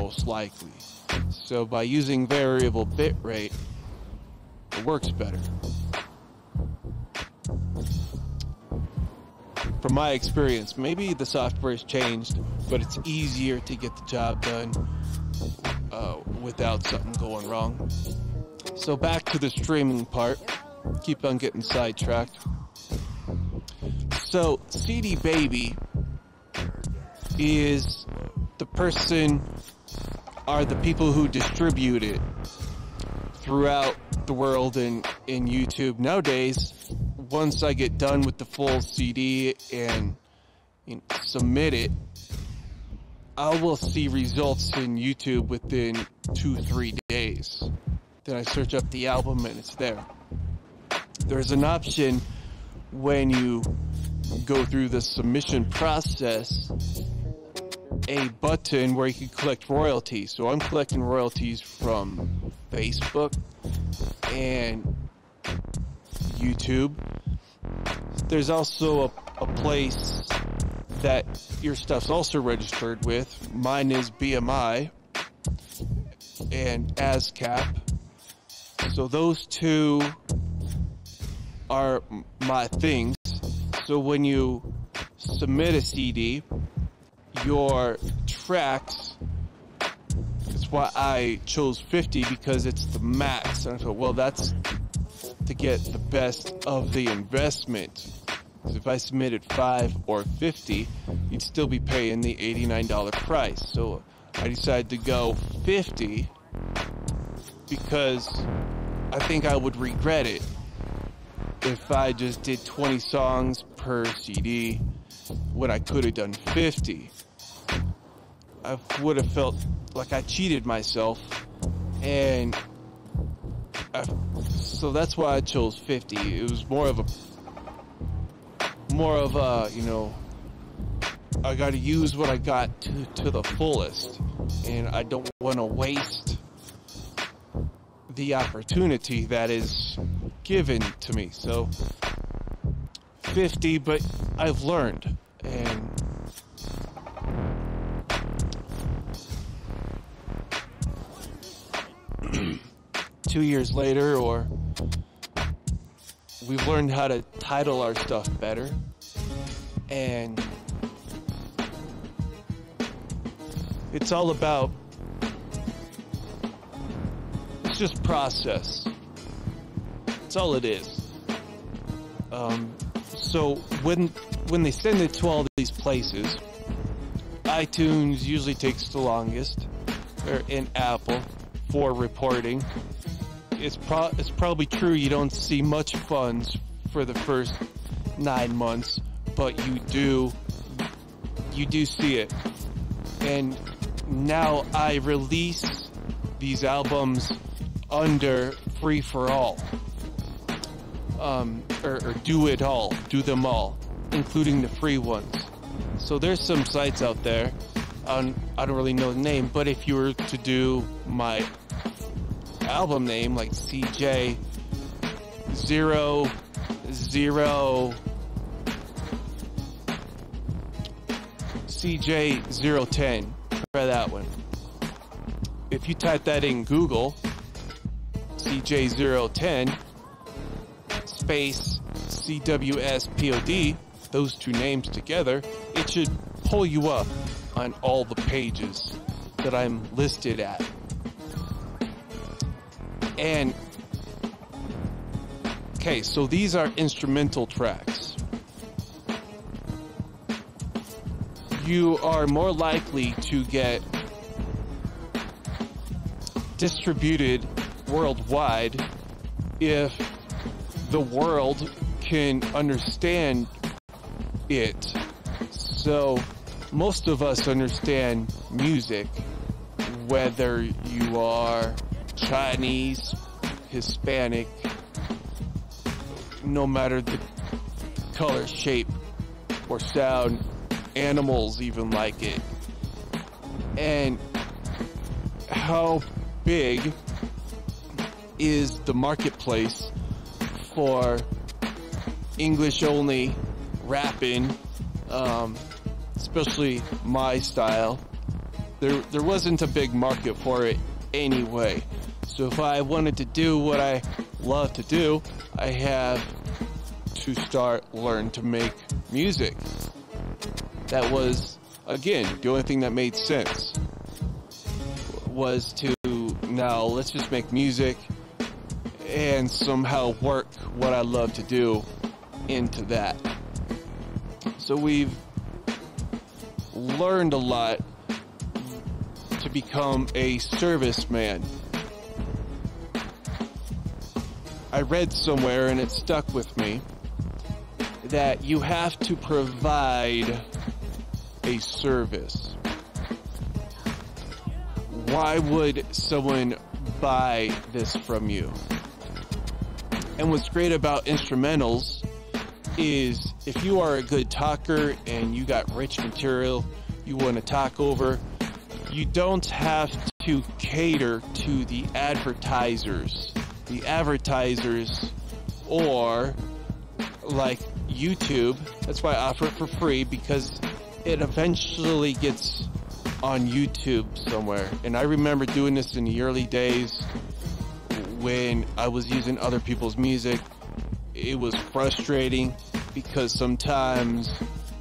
most likely. So by using variable bit rate, it works better. From my experience, maybe the software's changed, but it's easier to get the job done uh, without something going wrong. So back to the streaming part. Keep on getting sidetracked. So CD Baby is the person are the people who distribute it throughout the world and in YouTube nowadays. Once I get done with the full CD and you know, submit it, I will see results in YouTube within two, three days. Then I search up the album and it's there. There's an option when you go through the submission process, a button where you can collect royalties. So I'm collecting royalties from Facebook and YouTube. There's also a, a place that your stuff's also registered with. Mine is BMI and ASCAP. So those two are my things. So when you submit a CD, your tracks, that's why I chose 50 because it's the max. And I thought, well, that's to get the best of the investment. So if I submitted 5 or 50, you'd still be paying the $89 price. So I decided to go 50 because I think I would regret it if I just did 20 songs per CD when I could have done 50. I would have felt like I cheated myself and I, so that's why I chose 50. It was more of a more of a, you know, I got to use what I got to, to the fullest and I don't want to waste the opportunity that is given to me. So 50, but I've learned and two years later or we've learned how to title our stuff better. And it's all about it's just process. That's all it is. Um, so when when they send it to all these places itunes usually takes the longest or in apple for reporting it's pro- it's probably true you don't see much funds for the first nine months, but you do you do see it. And now I release these albums under free for all. Um, or, or do it all, do them all, including the free ones. So there's some sites out there. Um, I don't really know the name, but if you were to do my album name like CJ zero zero CJ zero ten. Try that one. If you type that in Google, CJ zero ten space CWSPOD, those two names together, it should pull you up on all the pages that I'm listed at. And okay, so these are instrumental tracks. You are more likely to get distributed worldwide if the world can understand it. So most of us understand music, whether you are Chinese, Hispanic, no matter the color, shape, or sound, animals even like it. And how big is the marketplace for English only rapping, um, especially my style, there there wasn't a big market for it anyway. So if I wanted to do what I love to do, I have to start learn to make music. That was again the only thing that made sense was to now let's just make music and somehow work what I love to do into that. So we've learned a lot to become a serviceman. I read somewhere and it stuck with me that you have to provide a service. Why would someone buy this from you? And what's great about instrumentals is if you are a good talker and you got rich material you want to talk over, you don't have to cater to the advertisers. The advertisers or like YouTube, that's why I offer it for free because it eventually gets on YouTube somewhere. And I remember doing this in the early days when I was using other people's music. It was frustrating because sometimes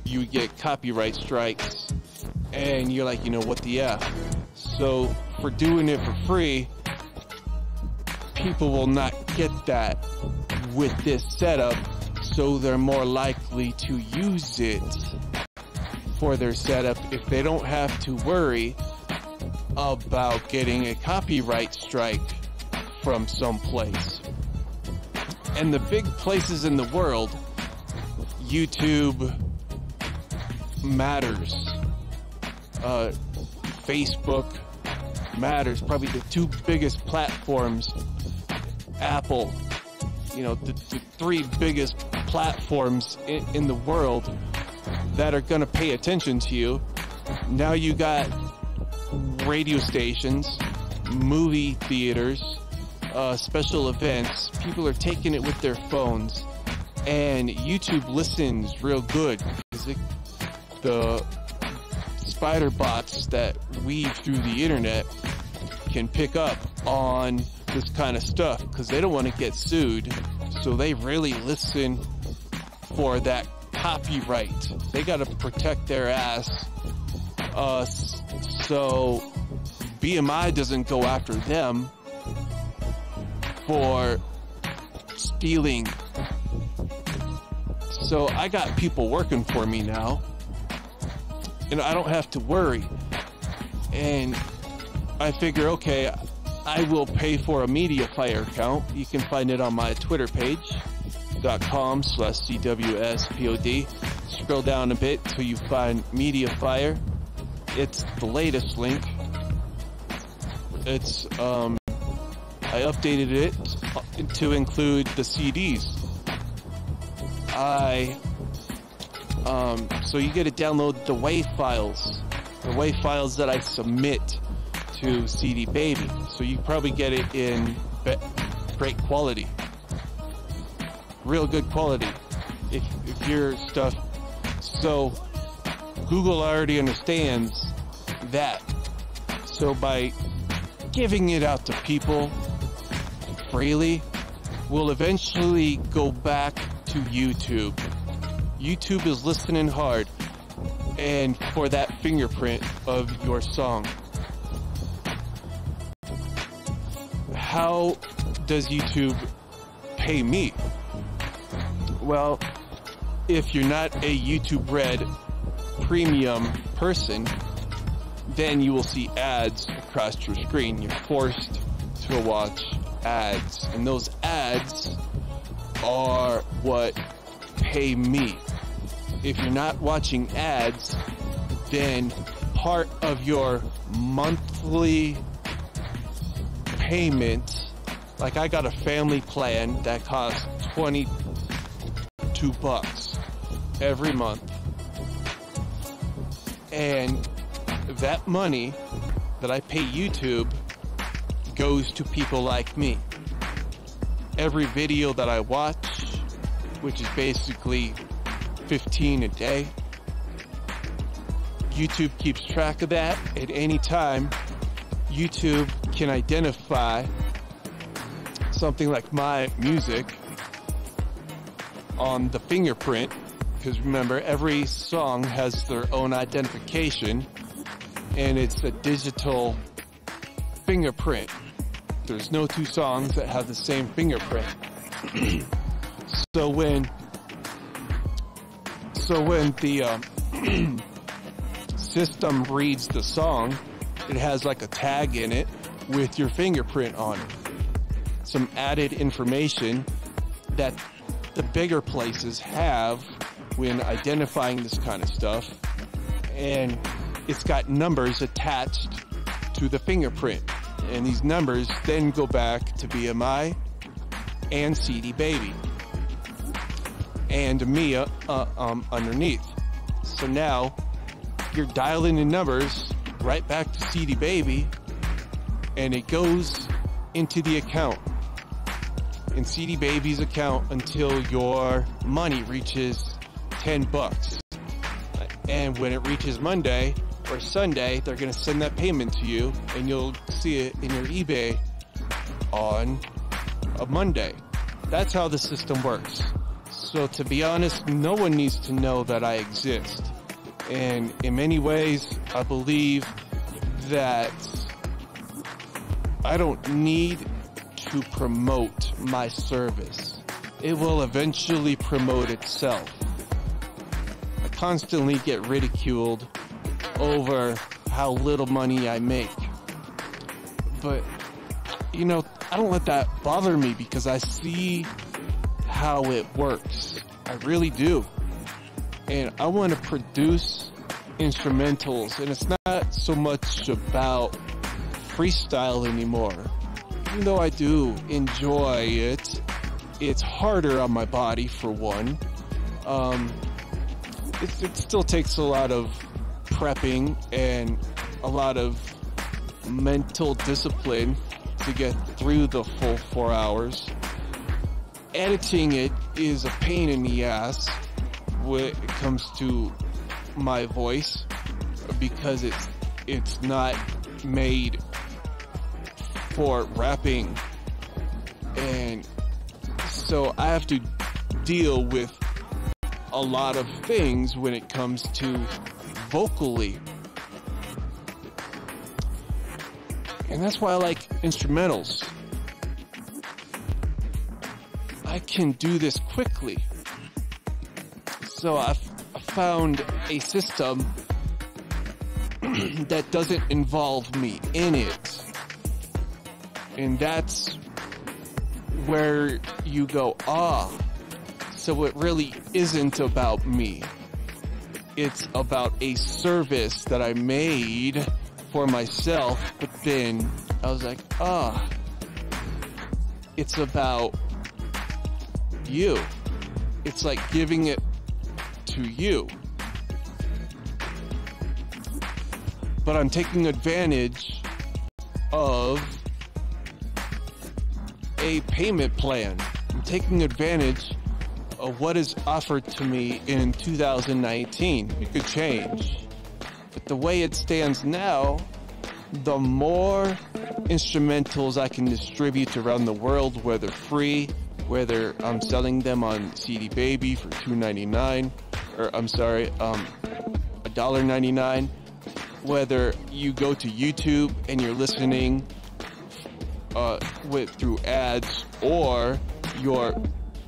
you get copyright strikes and you're like, you know, what the F? So for doing it for free, people will not get that with this setup, so they're more likely to use it for their setup if they don't have to worry about getting a copyright strike from someplace. And the big places in the world, YouTube matters. Uh, Facebook matters. Probably the two biggest platforms. Apple, you know, the, the three biggest platforms in, in the world that are going to pay attention to you. Now you got radio stations, movie theaters, uh, special events. People are taking it with their phones, and YouTube listens real good because the spider bots that weave through the internet can pick up on this kind of stuff because they don't want to get sued. So they really listen for that copyright. They got to protect their ass. Uh, so BMI doesn't go after them for stealing. So I got people working for me now. And I don't have to worry. And I figure, okay, I will pay for a Mediafire account. You can find it on my Twitter page dot com slash CWSPOD. Scroll down a bit till you find Media Mediafire. It's the latest link. It's, um, I updated it to include the CDs. I, um, so you get to download the WAV files, the WAV files that I submit to CD Baby. So you probably get it in great quality real good quality if, if your stuff. So Google already understands that. So by giving it out to people freely, we'll eventually go back to YouTube. YouTube is listening hard and for that fingerprint of your song. How does YouTube pay me? Well, if you're not a YouTube Red premium person, then you will see ads across your screen. You're forced to watch ads. And those ads are what pay me. If you're not watching ads, then part of your monthly payment, like I got a family plan that costs 22 bucks every month. And that money that I pay YouTube goes to people like me. Every video that I watch, which is basically 15 a day, YouTube keeps track of that at any time. YouTube can identify something like my music on the fingerprint because remember every song has their own identification and it's a digital fingerprint. There's no two songs that have the same fingerprint. so when so when the um, system reads the song, it has like a tag in it with your fingerprint on it. Some added information that the bigger places have when identifying this kind of stuff. And it's got numbers attached to the fingerprint. And these numbers then go back to BMI and CD Baby and Mia uh, um, underneath. So now you're dialing in numbers right back to CD Baby and it goes into the account in CD Baby's account until your money reaches 10 bucks. And when it reaches Monday or Sunday, they're going to send that payment to you and you'll see it in your eBay on a Monday. That's how the system works. So to be honest, no one needs to know that I exist. And in many ways, I believe that I don't need to promote my service. It will eventually promote itself. I constantly get ridiculed over how little money I make. But, you know, I don't let that bother me because I see how it works. I really do. And I want to produce instrumentals and it's not so much about freestyle anymore. Even though I do enjoy it, it's harder on my body for one. Um, it, it still takes a lot of prepping and a lot of mental discipline to get through the full four hours editing it is a pain in the ass when it comes to my voice because it's it's not made for rapping. And so I have to deal with a lot of things when it comes to vocally. And that's why I like instrumentals. I can do this quickly. So I've found a system that doesn't involve me in it. And that's where you go, ah, so it really isn't about me. It's about a service that I made for myself, but then I was like, ah, it's about you. It's like giving it to you. But I'm taking advantage of a payment plan. I'm taking advantage of what is offered to me in 2019. It could change. But the way it stands now, the more instrumentals I can distribute around the world, whether free whether I'm selling them on CD Baby for $2.99, or I'm sorry, um, $1.99, whether you go to YouTube and you're listening uh, with through ads or your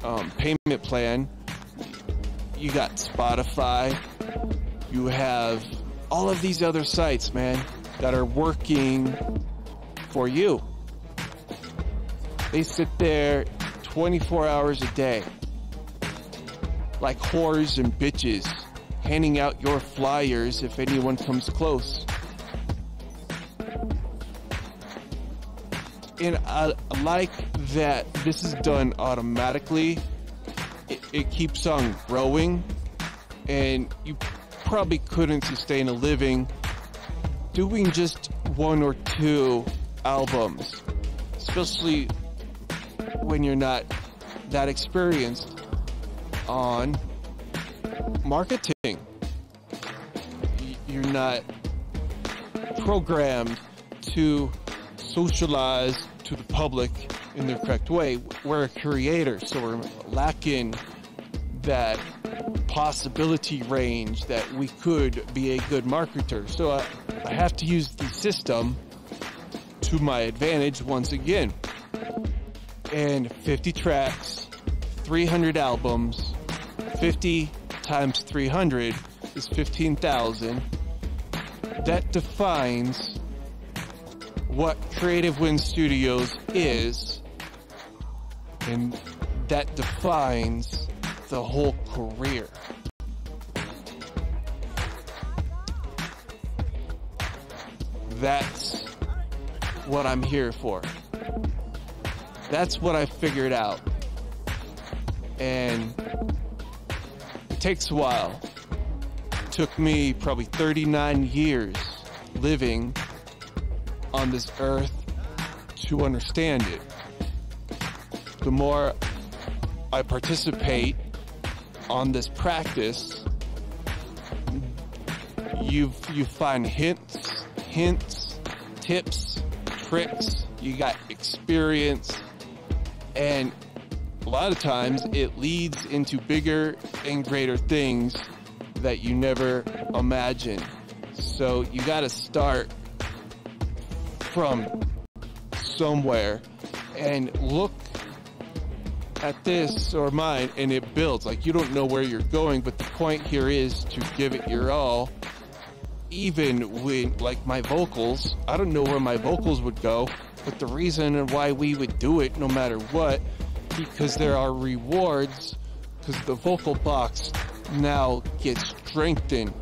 um, payment plan, you got Spotify, you have all of these other sites, man, that are working for you. They sit there 24 hours a day. Like whores and bitches, handing out your flyers if anyone comes close. And I like that this is done automatically. It, it keeps on growing, and you probably couldn't sustain a living doing just one or two albums, especially when you're not that experienced on marketing. you're not programmed to socialize to the public in the correct way. We're a creator, so we're lacking that possibility range that we could be a good marketer. So I, I have to use the system to my advantage once again. And 50 tracks, 300 albums, 50 times 300 is 15,000. That defines what Creative Wind Studios is, and that defines the whole career. That's what I'm here for. That's what I figured out. And takes a while. Took me probably 39 years living on this earth to understand it. The more I participate on this practice, you you find hints, hints, tips, tricks. You got experience, and a lot of times it leads into bigger and greater things that you never imagined. So you got to start from somewhere and look at this or mine and it builds. Like you don't know where you're going, but the point here is to give it your all. Even when, like my vocals, I don't know where my vocals would go, but the reason and why we would do it no matter what, because there are rewards, because the vocal box now gets strengthened.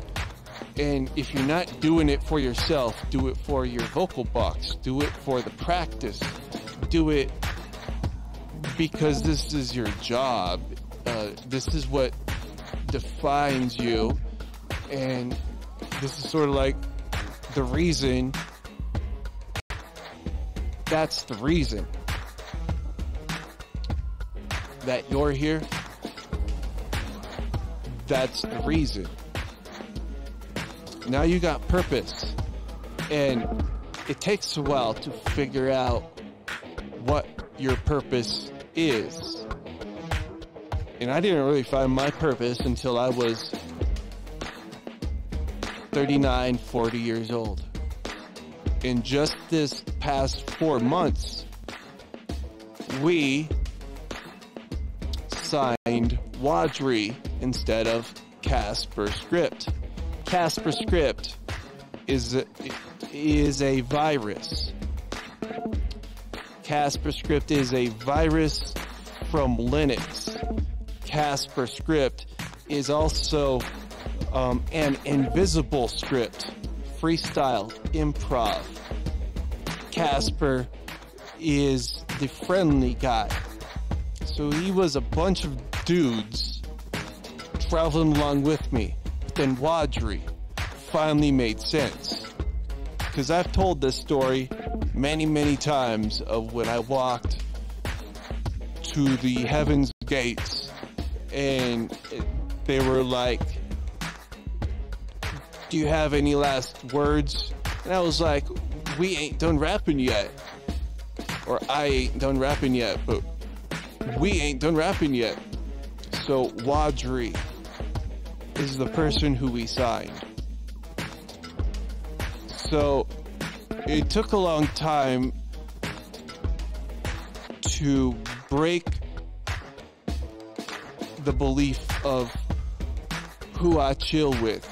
And if you're not doing it for yourself, do it for your vocal box. Do it for the practice. Do it because this is your job. Uh, this is what defines you. And this is sort of like the reason. That's the reason that you're here. That's the reason. Now you got purpose. And it takes a while to figure out what your purpose is. And I didn't really find my purpose until I was 39, 40 years old. In just this past four months, we signed Wadri instead of Casper Script. Casper Script is a, is a virus. Casper Script is a virus from Linux. Casper Script is also um, an invisible script, freestyle, improv. Casper is the friendly guy. So he was a bunch of dudes traveling along with me. Then Wadri finally made sense. Because I've told this story many, many times of when I walked to the heaven's gates and they were like, do you have any last words? And I was like, we ain't done rapping yet. Or I ain't done rapping yet, but we ain't done rapping yet. So Wadri is the person who we signed. So it took a long time to break the belief of who I chill with.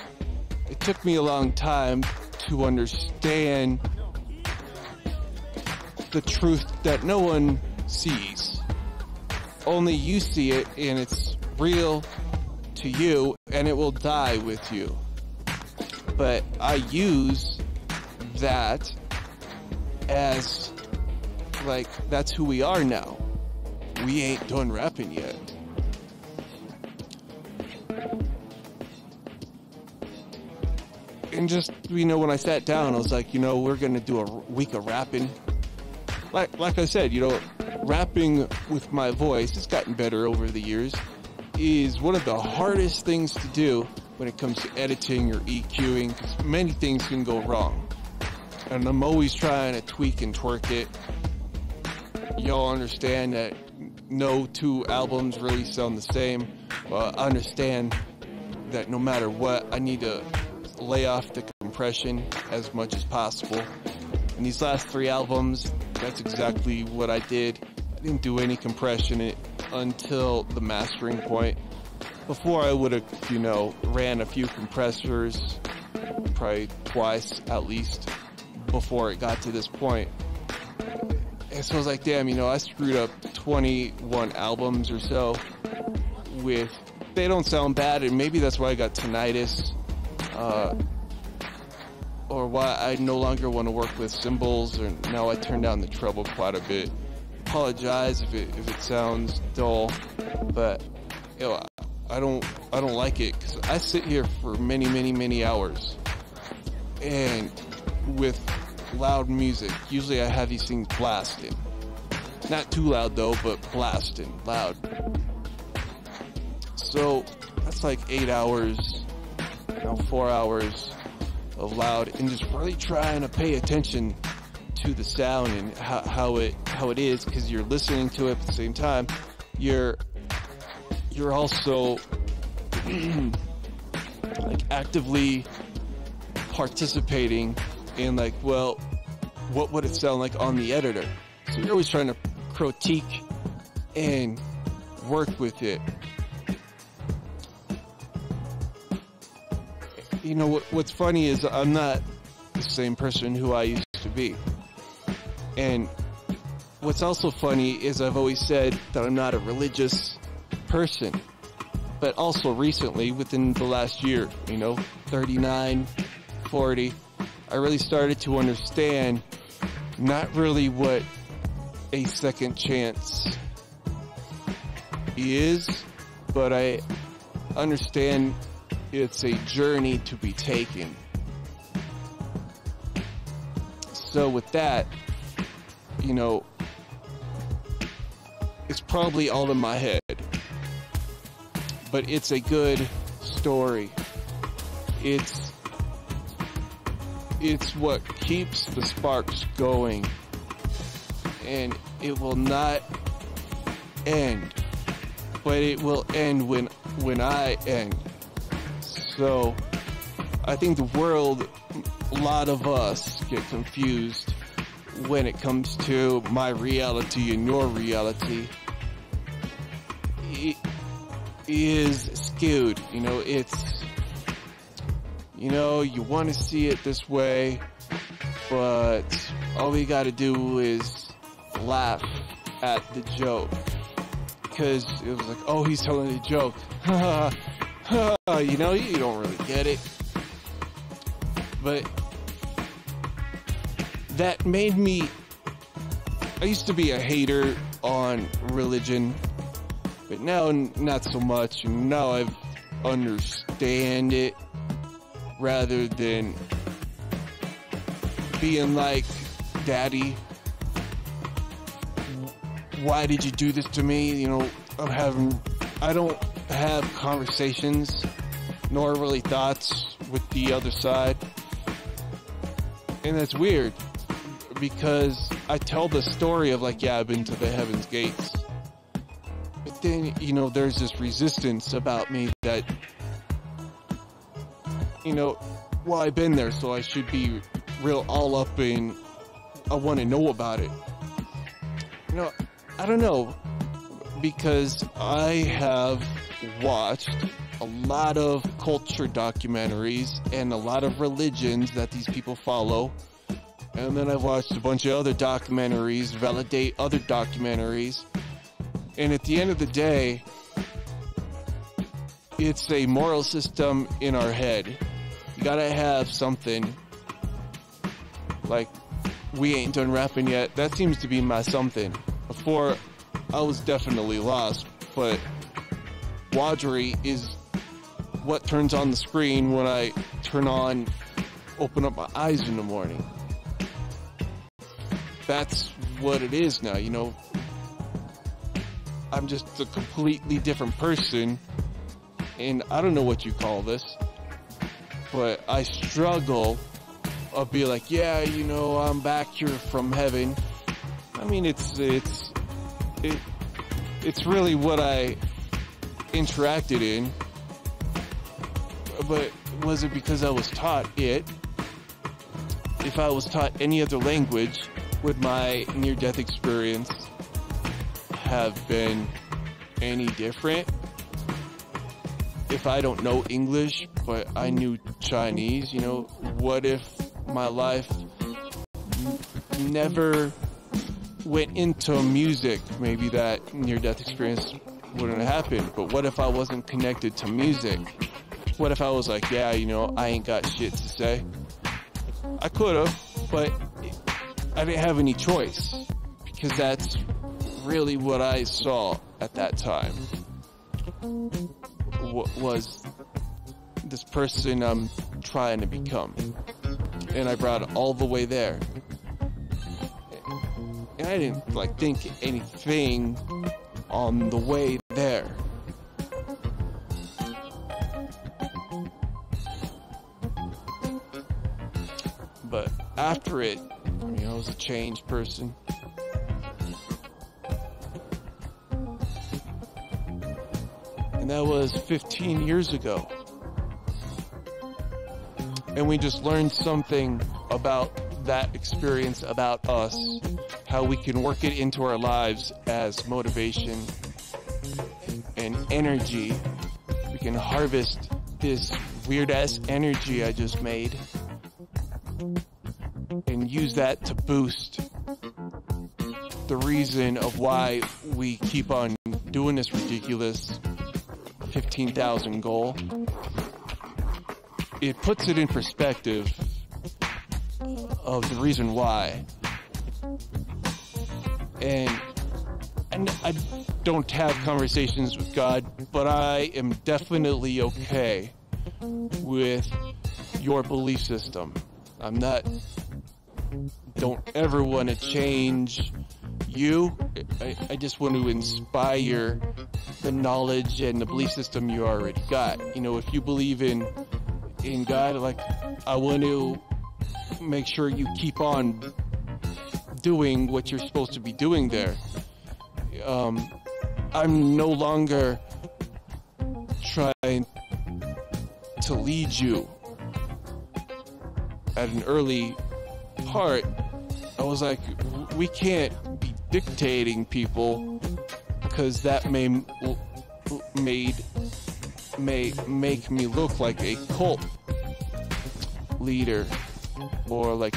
It took me a long time to understand the truth that no one sees. Only you see it and it's real to you and it will die with you. But I use that as like that's who we are now. We ain't done rapping yet. And just you know, when I sat down, I was like, you know, we're gonna do a week of rapping. Like like I said, you know, rapping with my voice, it's gotten better over the years, is one of the hardest things to do when it comes to editing or EQing, because many things can go wrong. And I'm always trying to tweak and twerk it. Y'all understand that no two albums really sound the same. I understand that no matter what, I need to lay off the compression as much as possible. And these last three albums, that's exactly what I did. I didn't do any compression until the mastering point. Before I would have, you know, ran a few compressors, probably twice at least, before it got to this point. And so I was like, damn, you know, I screwed up 21 albums or so with, they don't sound bad, and maybe that's why I got tinnitus, uh, or why I no longer want to work with cymbals, or now I turn down the treble quite a bit. Apologize if it, if it sounds dull, but, you know, I don't, I don't like it, because I sit here for many, many, many hours, and with loud music. Usually I have these things blasting. Not too loud though, but blasting, loud. So that's like eight hours, you know, four hours of loud and just really trying to pay attention to the sound and how, how it how it is because you're listening to it at the same time. You're you're also like actively participating in like, well, what would it sound like on the editor? So you're always trying to critique and work with it. You know what, what's funny is I'm not the same person who I used to be. And what's also funny is I've always said that I'm not a religious person. But also recently, within the last year, you know, 39, 40, I really started to understand not really what a second chance is, but I understand it's a journey to be taken. So with that, you know, it's probably all in my head, but it's a good story. It's it's what keeps the sparks going. And it will not end. But it will end when when I end. So I think the world a lot of us get confused when it comes to my reality and your reality. It is skewed, you know, it's you know, you want to see it this way, but all we got to do is laugh at the joke. Because it was like, oh, he's telling a joke. you know, you don't really get it. But that made me. I used to be a hater on religion, but now not so much. Now I understand it rather than being like, Daddy, why did you do this to me? You know, I'm having, I don't have conversations nor really thoughts with the other side. And that's weird because I tell the story of like, yeah, I've been to the heaven's gates. But then, you know, there's this resistance about me that you know, well, I've been there, so I should be real all up in. I want to know about it. You know, I don't know because I have watched a lot of culture documentaries and a lot of religions that these people follow. And then I've watched a bunch of other documentaries validate other documentaries. And at the end of the day, it's a moral system in our head you gotta have something like we ain't done rapping yet. That seems to be my something. Before, I was definitely lost, but Wadri is what turns on the screen when I turn on, open up my eyes in the morning. That's what it is now, you know. I'm just a completely different person, and I don't know what you call this but I struggle of be like, yeah, you know, I'm back here from heaven. I mean, it's it's it it's really what I interacted in, but was it because I was taught it? If I was taught any other language, would my near-death experience have been any different? If I don't know English, but I knew Chinese, you know, what if my life never went into music? Maybe that near-death experience wouldn't happen. But what if I wasn't connected to music? What if I was like, yeah, you know, I ain't got shit to say? I could have, but I didn't have any choice because that's really what I saw at that time. Was this person I'm trying to become? And I brought it all the way there. And I didn't like think anything on the way there. But after it, was a changed person. And that was 15 years ago. And we just learned something about that experience, about us, how we can work it into our lives as motivation and energy. We can harvest this weird ass energy I just made and use that to boost the reason of why we keep on doing this ridiculous 15,000 goal. It puts it in perspective of the reason why. And and I don't have conversations with God, but I am definitely okay with your belief system. I'm not don't ever want to change you. I, I just want to inspire the knowledge and the belief system you already got. You know, if you believe in in God, like I want to make sure you keep on doing what you're supposed to be doing there. Um, I'm no longer trying to lead you at an early part. I was like, we can't be dictating people because that may made may make me look like a cult leader or like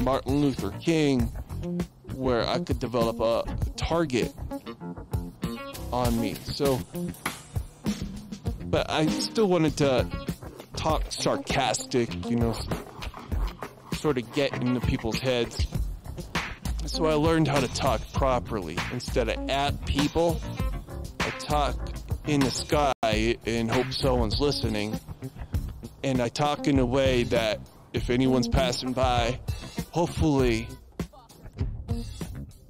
Martin Luther King where I could develop a target on me. So but I still wanted to talk sarcastic, you know, sort of get into people's heads. So I learned how to talk properly. Instead of at people, I talk in the sky and hope someone's listening. And I talk in a way that if anyone's passing by, hopefully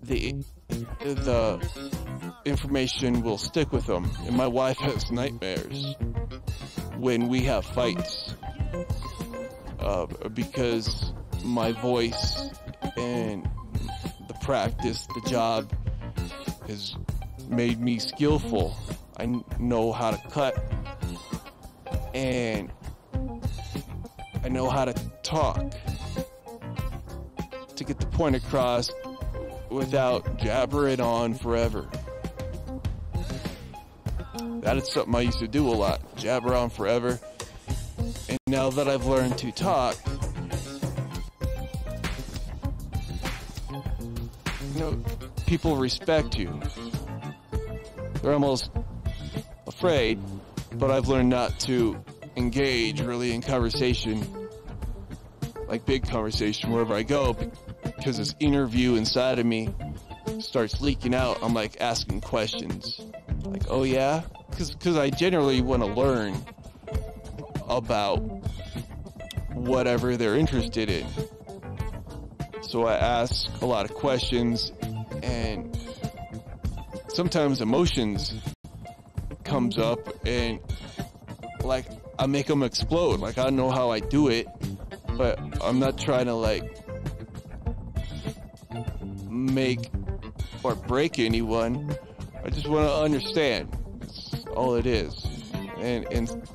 the the information will stick with them. And my wife has nightmares when we have fights uh, because my voice and the practice, the job has made me skillful. I know how to cut and I know how to talk to get the point across without jabbering on forever. That is something I used to do a lot, jabber on forever. And now that I've learned to talk, people respect you. They're almost afraid, but I've learned not to engage really in conversation, like big conversation wherever I go, because this interview inside of me starts leaking out. I'm like asking questions, like, "Oh yeah," because because I generally want to learn about whatever they're interested in. So I ask a lot of questions and sometimes emotions comes up and like I make them explode. Like I know how I do it, but I'm not trying to like make or break anyone. I just want to understand. That's all it is. And and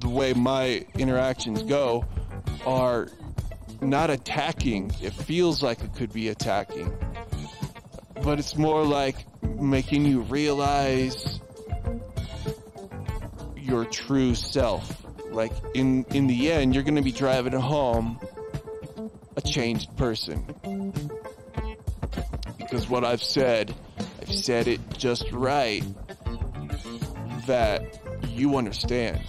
the way my interactions go are not attacking. It feels like it could be attacking. But it's more like making you realize your true self. Like in in the end, you're going to be driving home a changed person. Because what I've said, I've said it just right that you understand.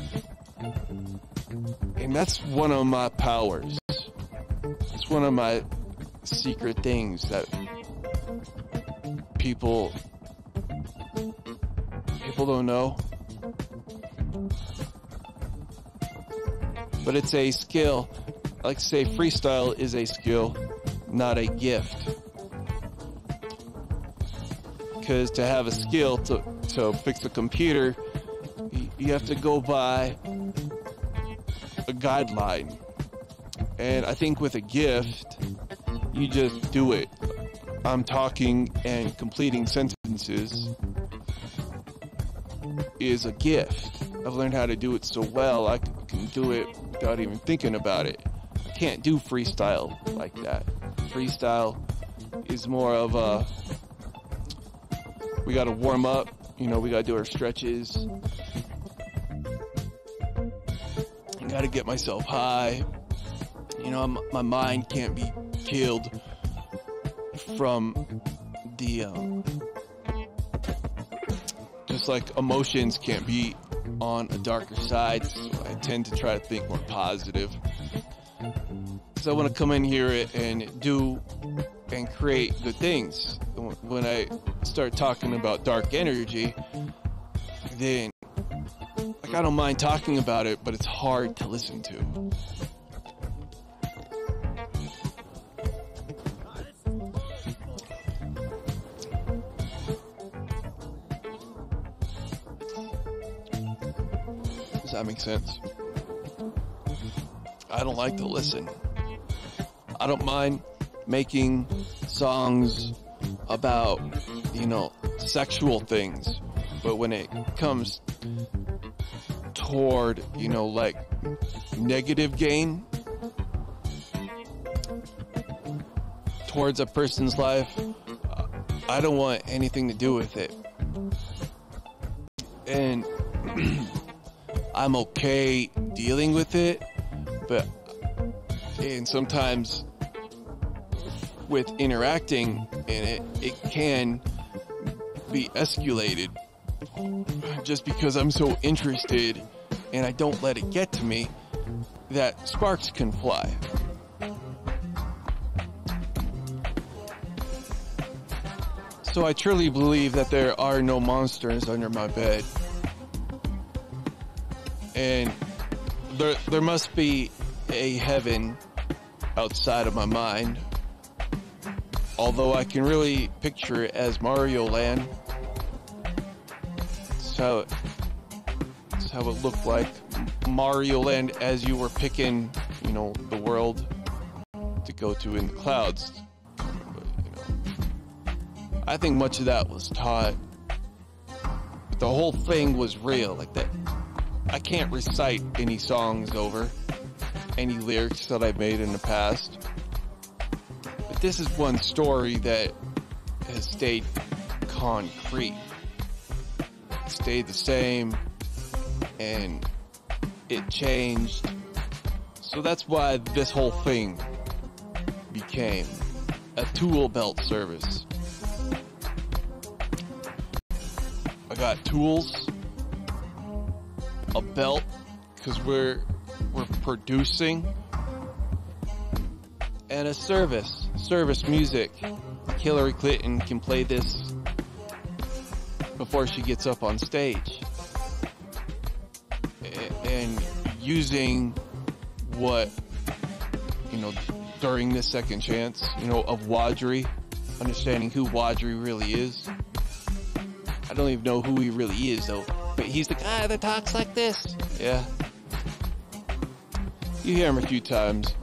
And that's one of my powers. It's one of my secret things that people people don't know. But it's a skill. I like to say freestyle is a skill, not a gift. Because to have a skill to, to fix a computer, you have to go by a guideline. And I think with a gift, you just do it. I'm talking and completing sentences is a gift. I've learned how to do it so well, I can do it without even thinking about it. I can't do freestyle like that. Freestyle is more of a we got to warm up, you know, we got to do our stretches. I got to get myself high. You know, my mind can't be killed from the um, just like emotions can't be on a darker side. So I tend to try to think more positive. So I want to come in here and do and create good things. When I start talking about dark energy, then like I don't mind talking about it, but it's hard to listen to. Does that make sense? I don't like to listen. I don't mind making songs about, you know, sexual things. But when it comes toward, you know, like negative gain towards a person's life, I don't want anything to do with it. And I'm okay dealing with it, but and sometimes with interacting in it, it can be escalated just because I'm so interested and I don't let it get to me that sparks can fly. So I truly believe that there are no monsters under my bed. And there there must be a heaven outside of my mind although I can really picture it as Mario Land. That's how it, that's how it looked like. Mario Land as you were picking, you know, the world to go to in the clouds. But, you know, I think much of that was taught. But the whole thing was real, like that. I can't recite any songs over any lyrics that I've made in the past But this is one story that has stayed concrete, stayed the same, and it changed. So that's why this whole thing became a tool belt service. I got tools, a belt, because we're we're producing, and a service service music. Hillary Clinton can play this before she gets up on stage. And using what, you know, during this second chance, you know, of Wadri, understanding who Wadri really is. I don't even know who he really is though, but he's the guy that talks like this. Yeah. you hear him a few times.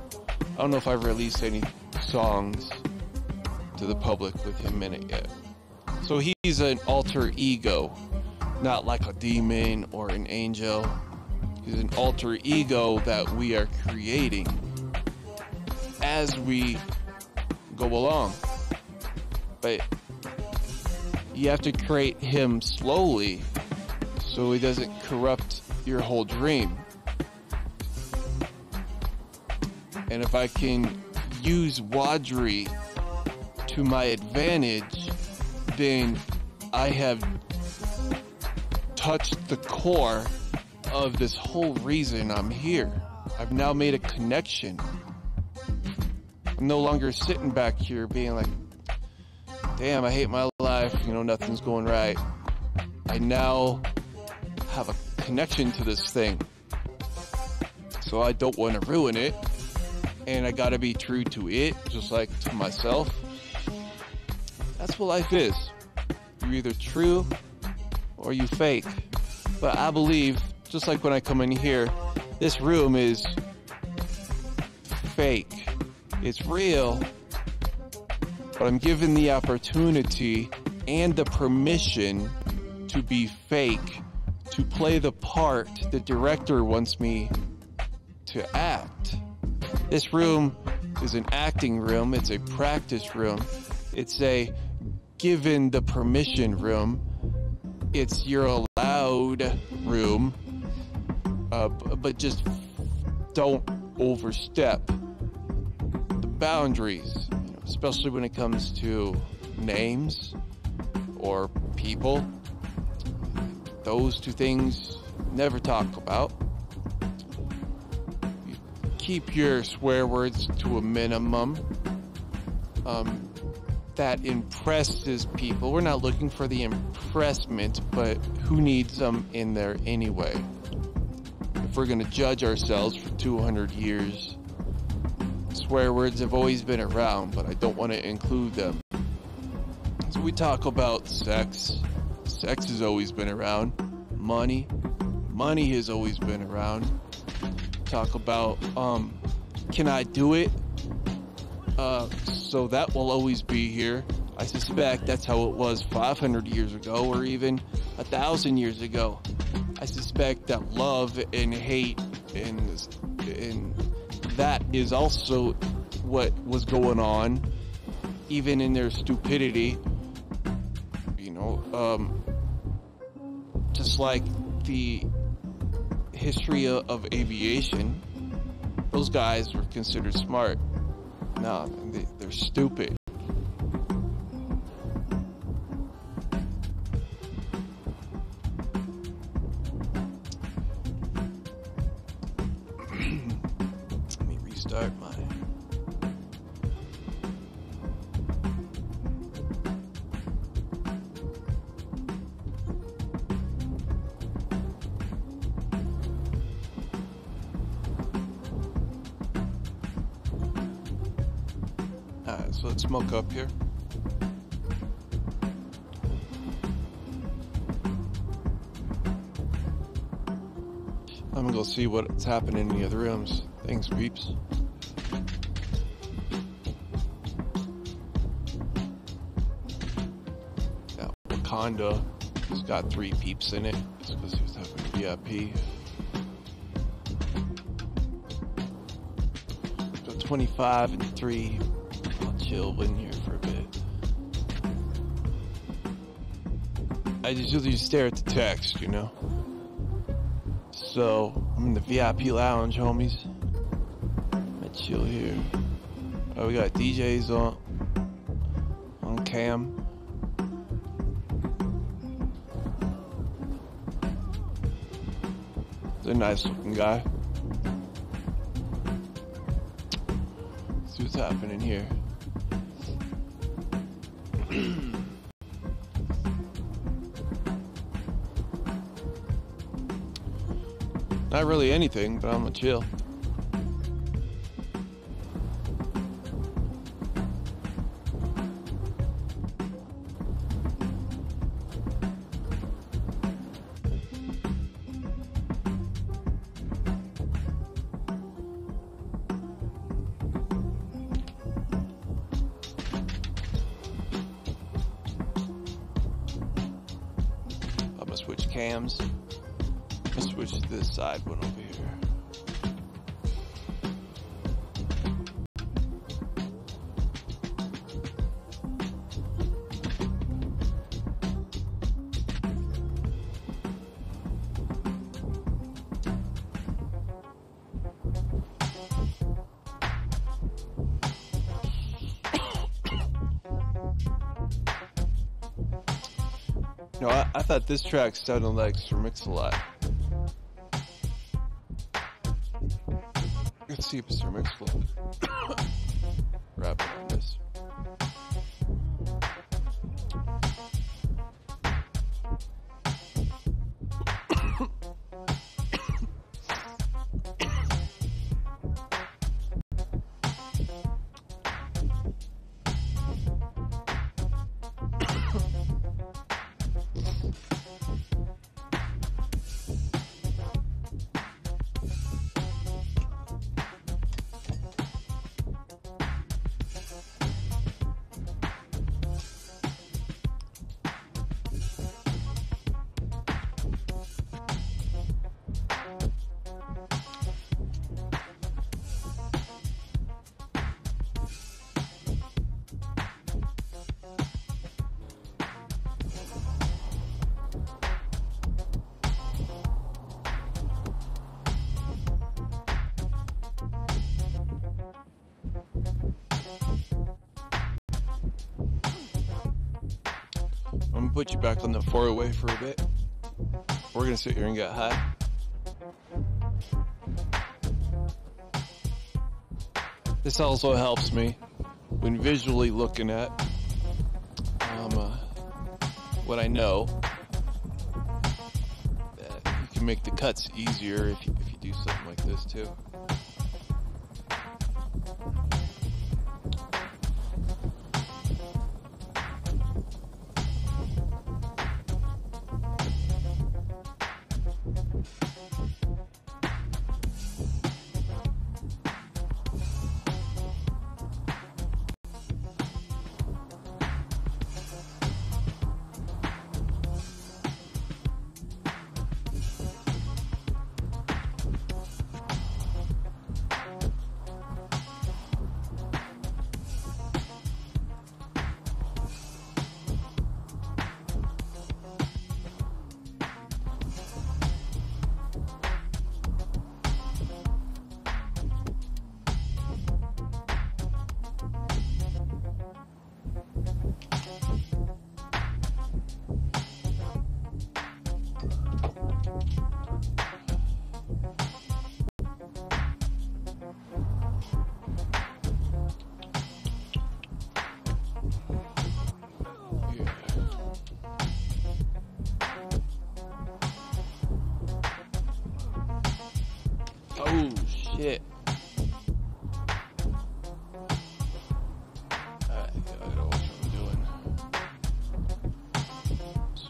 I don't know if I've released any songs to the public with him in it yet. So he's an alter ego, not like a demon or an angel. He's an alter ego that we are creating as we go along. But you have to create him slowly so he doesn't corrupt your whole dream. And if I can use Wadri to my advantage, then I have touched the core of this whole reason I'm here. I've now made a connection. I'm no longer sitting back here being like, damn, I hate my life, you know, nothing's going right. I now have a connection to this thing. So I don't want to ruin it. And I gotta be true to it, just like to myself. That's what life is. You're either true or you fake. But I believe, just like when I come in here, this room is fake. It's real, but I'm given the opportunity and the permission to be fake, to play the part the director wants me to act. This room is an acting room, it's a practice room, it's a given the permission room, it's your allowed room, uh, but just don't overstep the boundaries, especially when it comes to names or people. Those two things never talk about. You keep your swear words to a minimum. Um, that impresses people. We're not looking for the impressment, but who needs them in there anyway? If we're going to judge ourselves for 200 years, swear words have always been around, but I don't want to include them. So we talk about sex. Sex has always been around. Money. Money has always been around. Talk about, um, can I do it? Uh, so that will always be here. I suspect that's how it was 500 years ago or even a thousand years ago. I suspect that love and hate and, and that is also what was going on, even in their stupidity. Know, um, just like the history of aviation, those guys were considered smart. No, they, they're stupid. What's happening in the other rooms. Thanks, peeps. Now, Wakanda has got three peeps in it. It's because he was having VIP. Got 25 and 3. I'll chill in here for a bit. I just usually stare at the text, you know? So, I'm in the VIP lounge, homies. I chill here. Oh, we got DJs on, on cam. They're a nice looking guy. see what's happening here. Not really anything, but I'm gonna chill. This track sounded like Sir Mix-a-Lot. Let's see if Sir Mix-a-Lot put you back on the four away for a bit. We're gonna sit here and get high. This also helps me when visually looking at um, uh, what I know. That you can make the cuts easier if you, if you do something like this too.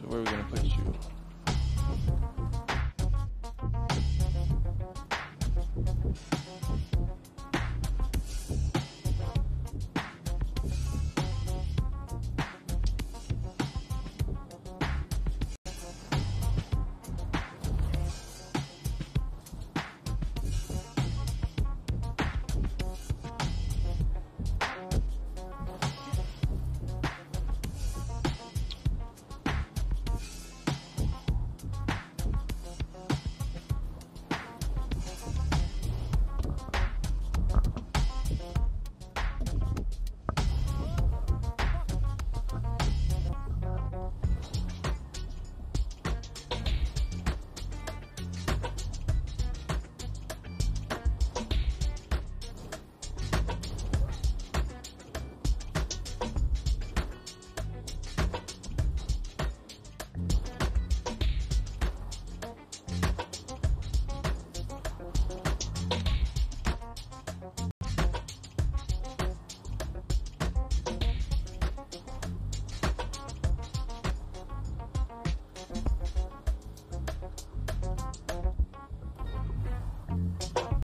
Where are we gonna put you?